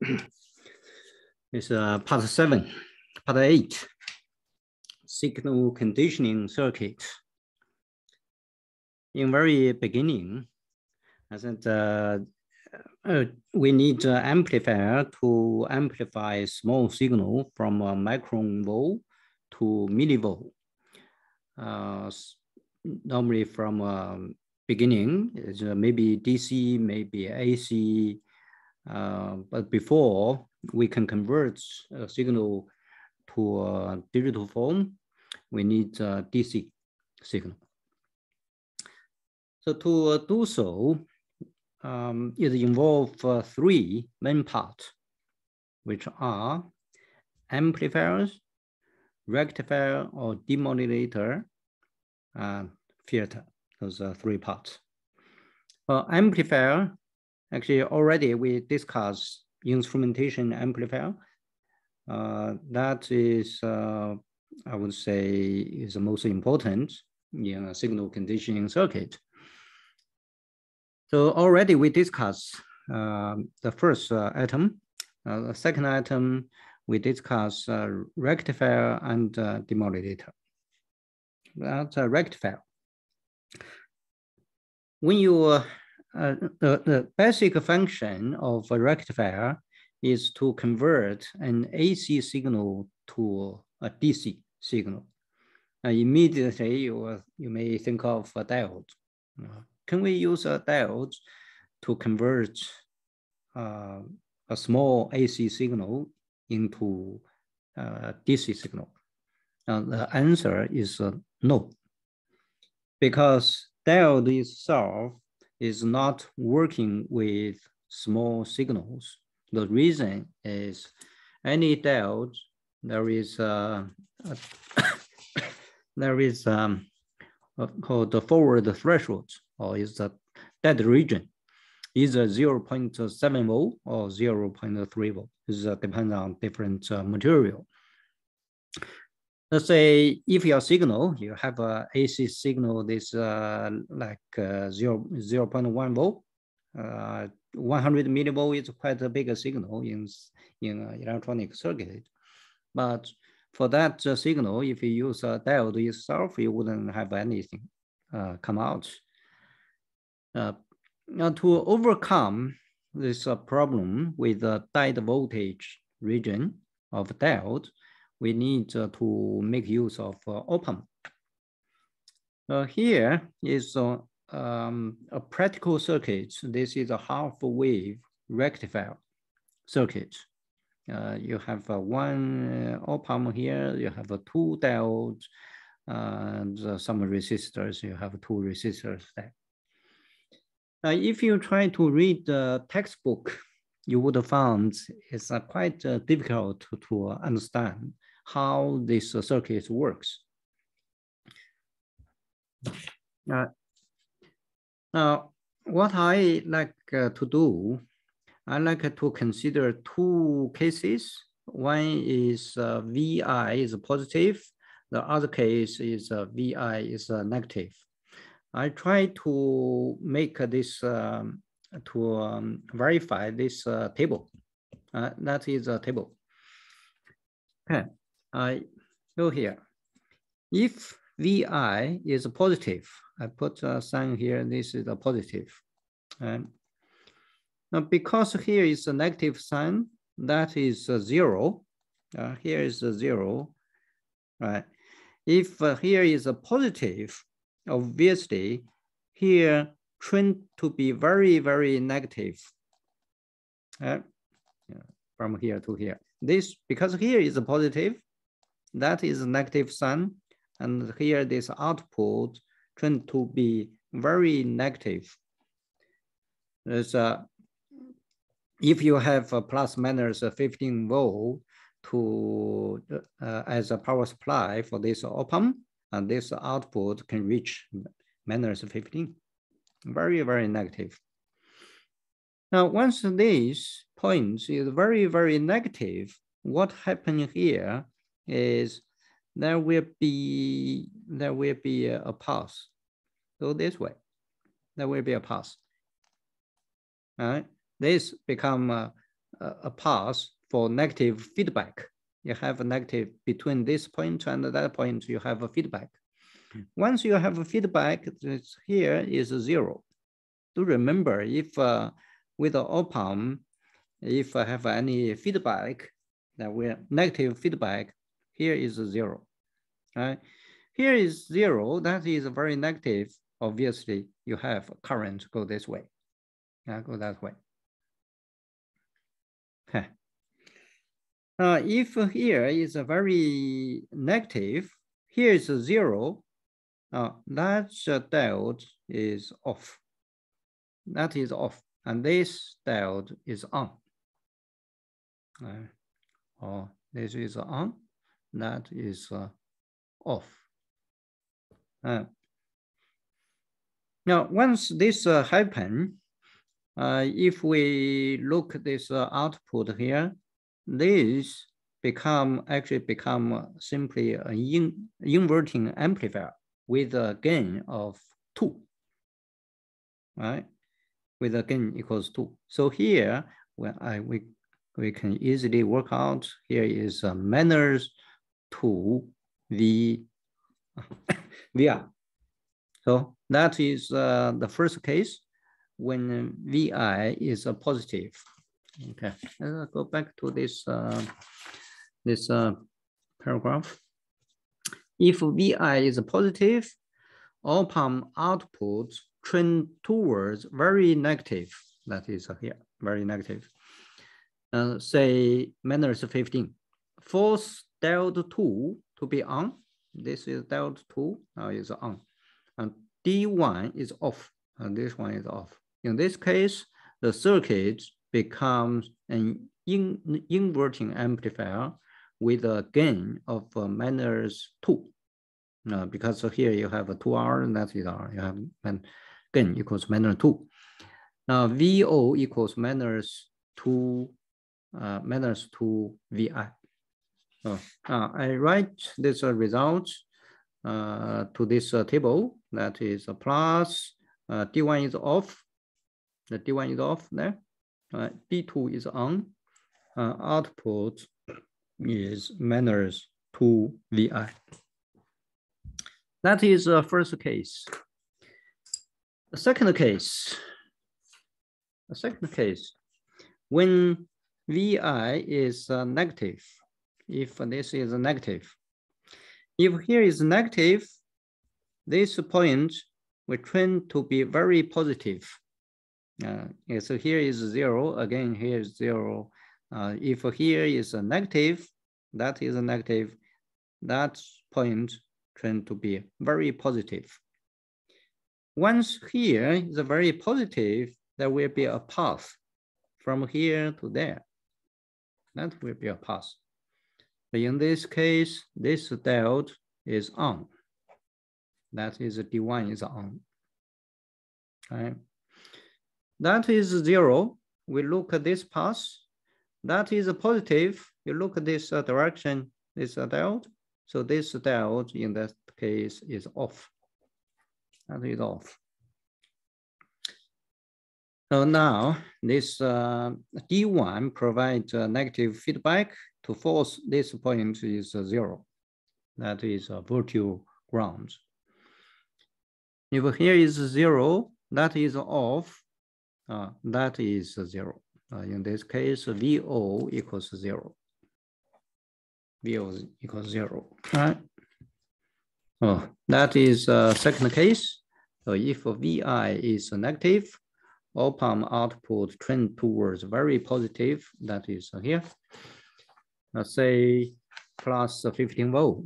it's uh, part seven, part eight, signal conditioning circuit. In very beginning, I said uh, uh, we need an amplifier to amplify small signal from a micron volt to millivolt. Uh, normally from um, beginning, it's uh, maybe DC, maybe AC, uh, but before we can convert a signal to a digital form, we need a DC signal. So to uh, do so, um, it involves uh, three main parts, which are amplifiers, rectifier or demodulator, filter. Those are three parts. For amplifier, Actually, already we discussed instrumentation amplifier. Uh, that is, uh, I would say, is the most important in a signal conditioning circuit. So already we discussed uh, the first uh, item. Uh, the second item, we discussed uh, rectifier and demodulator. That's a rectifier. When you uh, the, the basic function of a rectifier is to convert an AC signal to a DC signal. Uh, immediately, you, you may think of a diode. Can we use a diode to convert uh, a small AC signal into a DC signal? The answer is uh, no, because diode itself is not working with small signals. The reason is any diode, there is a, a there is um, called the forward threshold, or is the dead region, either 0.7 volt or 0.3 volt. It uh, depends on different uh, material let's say if your signal, you have a AC signal, this uh, like uh, 0, 0 0.1 volt, uh, 100 millivolt is quite a big signal in, in electronic circuit. But for that uh, signal, if you use a diode itself, you wouldn't have anything uh, come out. Uh, now to overcome this problem with the diode voltage region of diode, we need uh, to make use of uh, op-amp. Uh, here is um, a practical circuit. This is a half wave rectifier circuit. Uh, you have uh, one uh, op-amp here, you have a two diodes, and some resistors, you have two resistors there. Now, if you try to read the textbook, you would found it's quite difficult to, to understand how this uh, circuit works. Uh, now, what I like uh, to do, I like to consider two cases. One is uh, VI is positive. The other case is uh, VI is uh, negative. I try to make this, um, to um, verify this table. That is a table. Okay. I go here. If VI is positive, I put a sign here, this is a positive. And now because here is a negative sign, that is a zero. Uh, here is a zero, right? If uh, here is a positive, obviously here trend to be very, very negative. Uh, from here to here. This, because here is a positive, that is negative sign. And here this output trend to be very negative. There's a, if you have a plus minus 15 volt to uh, as a power supply for this op-amp, and this output can reach minus 15. Very, very negative. Now, once this point is very, very negative, what happened here is there will be there will be a, a pause. Go this way. There will be a pass. All right. This become a a, a path for negative feedback. You have a negative between this point and that point, you have a feedback. Once you have a feedback, this here is zero. Do remember if uh, with the op-amp, if I have any feedback, that we negative feedback, here is zero, right? Here is zero, that is very negative. Obviously, you have current go this way, yeah, go that way. Okay. Uh, if here is a very negative, here is a zero, uh, that diode is off. That is off, and this diode is on. Uh, or this is on, that is uh, off. Uh, now, once this uh, happen, uh, if we look at this output here, this become actually become simply an in, inverting amplifier with a gain of two, right? With a gain equals two. So here, when I we we can easily work out here is a minus two V VR. So that is uh, the first case when VI is a positive. Okay, let's go back to this uh, this uh, paragraph. If VI is a positive, op-amp output trend towards very negative. That is here, very negative. Uh, say minus 15. Force delta 2 to be on. This is delta 2, now is on. And D1 is off, and this one is off. In this case, the circuit becomes an in, inverting amplifier with a gain of uh, minus 2. Uh, because here you have a 2R, and that is R. You have man, gain equals minus 2. Now VO equals minus 2, uh, minus 2 VI. So uh, I write this uh, result uh, to this uh, table. That is a plus, uh, D1 is off. The D1 is off there. Uh, D2 is on. Uh, output is minus 2 VI. That is the first case. The second case, the second case, when VI is uh, negative, if this is a negative, if here is negative, this point will trend to be very positive. Uh, yeah, so here is zero, again, here is zero. Uh, if here is a negative, that is a negative, that point trend to be very positive. Once here is a very positive, there will be a path from here to there. That will be a path. In this case, this diode is on. That is D1 is on. Okay. That is zero. We look at this path. That is a positive. You look at this uh, direction, this uh, diode. So this diode in that case is off. That is off. So now this uh, D1 provides negative feedback to force this point is zero. That is a virtual ground. If here is zero, that is off, uh, that is zero. Uh, in this case, VO equals zero. VO equals zero, right? Oh, that is a second case. So if VI is negative, op-amp output trend towards very positive, that is here. Let's say plus 15 volt,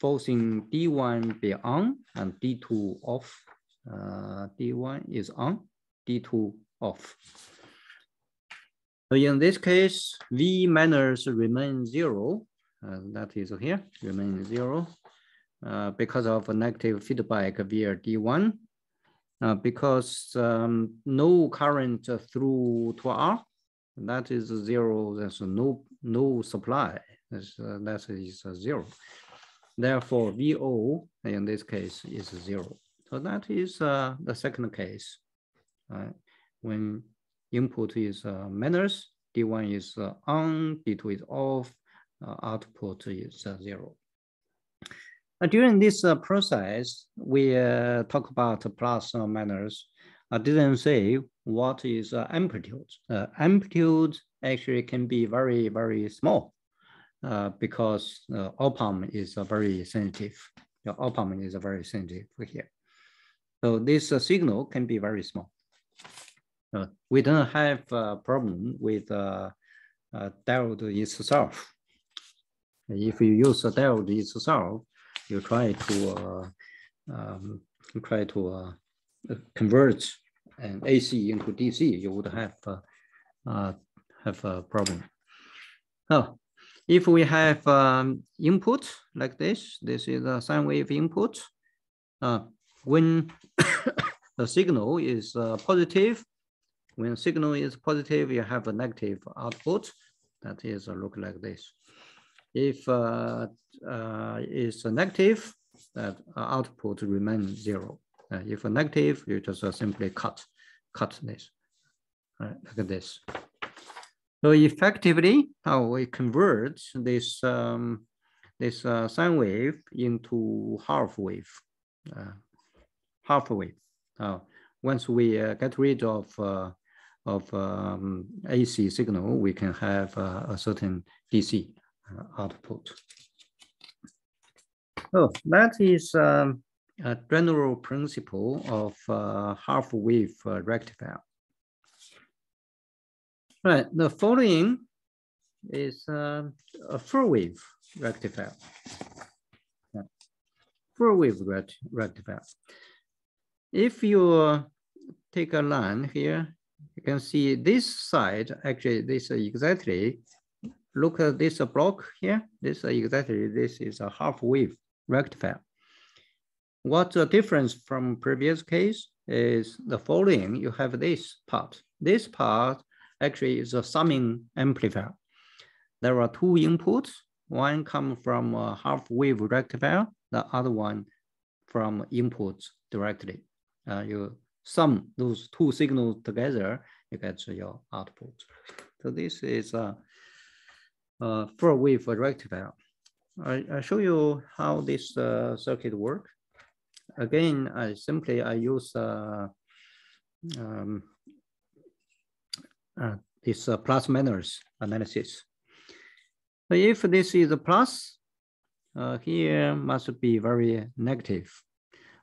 forcing D1 be on and D2 off. Uh, D1 is on, D2 off. So in this case, V minus remain zero. Uh, that is here, remain zero. Uh, because of a negative feedback via D1, uh, because um, no current through to R, that is zero, there's no, no supply, that's, uh, that is zero. Therefore, VO in this case is zero. So that is uh, the second case. When input is uh, minus, D1 is uh, on, D2 is off, uh, output is uh, zero. during this process, we talk about plus or minus. I didn't say what is amplitude. amplitude actually can be very, very small uh, because uh, op-amp is uh, very sensitive. The op-amp is very sensitive here. So this uh, signal can be very small. Uh, we don't have a problem with uh, uh, diode itself. If you use a diode itself, you try to uh, um, try to uh, convert an AC into DC, you would have uh, uh, have a problem. Oh, if we have um, input like this, this is a sine wave input. Uh, when the signal is uh, positive, when signal is positive, you have a negative output. That is a look like this. If uh, uh, it's a negative, that output remains zero. Uh, if a negative, you just uh, simply cut, cut this, right, like this. So effectively, how we convert this um, this uh, sine wave into half wave, uh, half wave. Uh, once we uh, get rid of uh, of um, AC signal, we can have uh, a certain DC output. Oh, that is um, a general principle of half wave rectifier. Right, the following is uh, a full wave rectifier. Yeah. Full wave rect rectifier. If you take a line here, you can see this side, actually this exactly, look at this block here, this exactly, this is a half wave rectifier. What's the difference from previous case is the following, you have this part. This part actually is a summing amplifier. There are two inputs. One comes from a half wave rectifier, the other one from inputs directly. Uh, you sum those two signals together, you get your output. So this is a, a full wave rectifier. I, I show you how this uh, circuit work. Again, I simply I use uh, um, uh, this uh, plus minus analysis. So if this is a plus, uh, here must be very negative.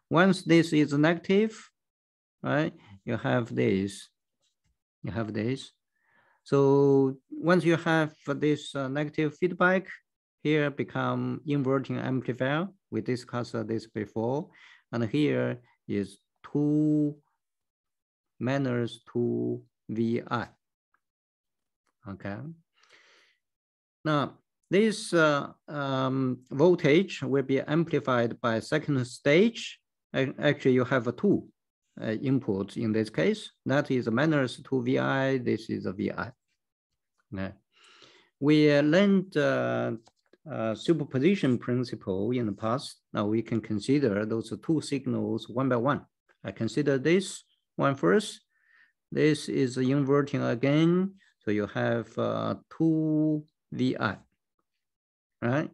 Once this is negative, right, you have this, you have this. So once you have this uh, negative feedback, here become inverting amplifier. We discussed this before. And here is 2 minus 2 VI okay? Now, this uh, um, voltage will be amplified by second stage. Actually, you have two uh, inputs in this case. That is minus 2 VI, this is a VI. Okay. We learned uh, uh, superposition principle in the past. Now we can consider those two signals one by one. I consider this one first. This is inverting again. So you have uh, two VI, right?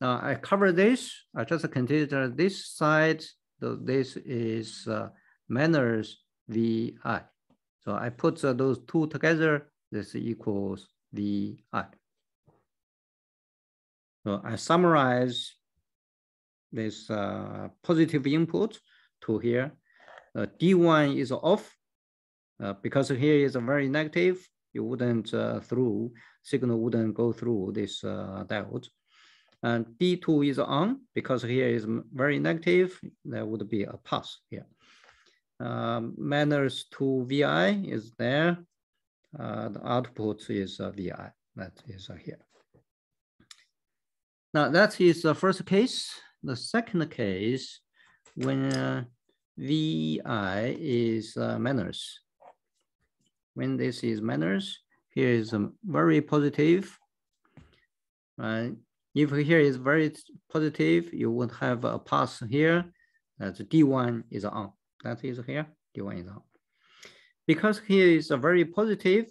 Now I cover this, I just consider this side, so this is uh, minus VI. So I put uh, those two together, this equals VI. So I summarize this uh, positive input to here. Uh, D1 is off uh, because here is a very negative you wouldn't uh, through, signal wouldn't go through this uh, diode. And D2 is on because here is very negative, there would be a pass here. Um, minus 2 VI is there. Uh, the output is VI, that is here. Now that is the first case. The second case, when uh, VI is uh, minus, when this is minus, here is a very positive, right? If here is very positive, you would have a pass here. That D1 is on. That is here, D1 is on. Because here is a very positive,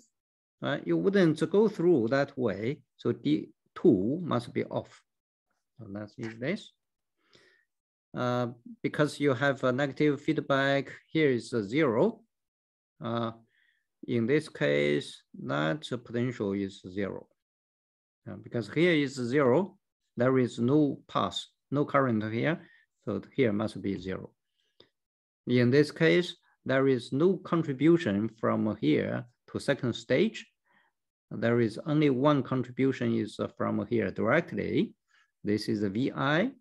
right? You wouldn't go through that way. So D2 must be off. Is this. Uh, because you have a negative feedback, here is a zero. Uh, in this case, that potential is zero. Uh, because here is zero, there is no path, no current here, so here must be zero. In this case, there is no contribution from here to second stage. There is only one contribution is from here directly. This is a VI.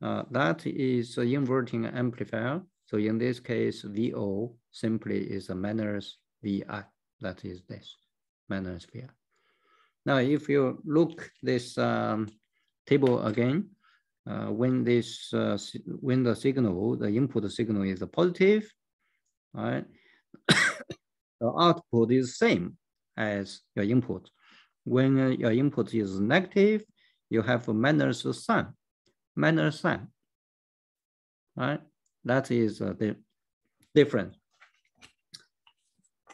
Uh, that is an inverting amplifier. So in this case, VO simply is a minus VI. That is this, minus VI. Now, if you look this um, table again, uh, when this uh, when the signal, the input signal is positive, right? the output is same as your input. When uh, your input is negative, you have a minus sign, minus sign, right? That is uh, the difference.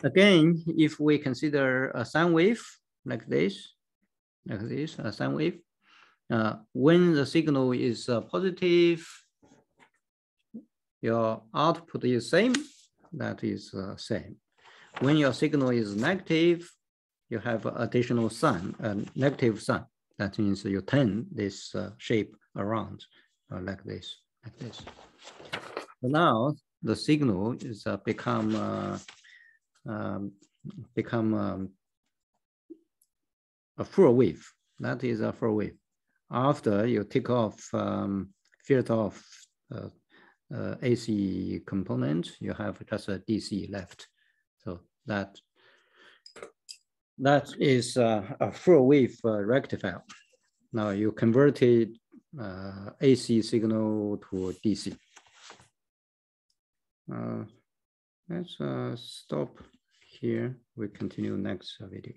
Again, if we consider a sine wave like this, like this, a sine wave, uh, when the signal is uh, positive, your output is same, that is uh, same. When your signal is negative, you have additional sign, a negative sign. That means you turn this uh, shape around uh, like this, like this. But now the signal is uh, become uh, um, become um, a full wave. That is a full wave. After you take off, um, filter off uh, uh, AC component, you have just a DC left. So that that is uh, a full wave uh, rectifier. Now you converted uh, AC signal to DC. Uh, let's stop here. We continue next video.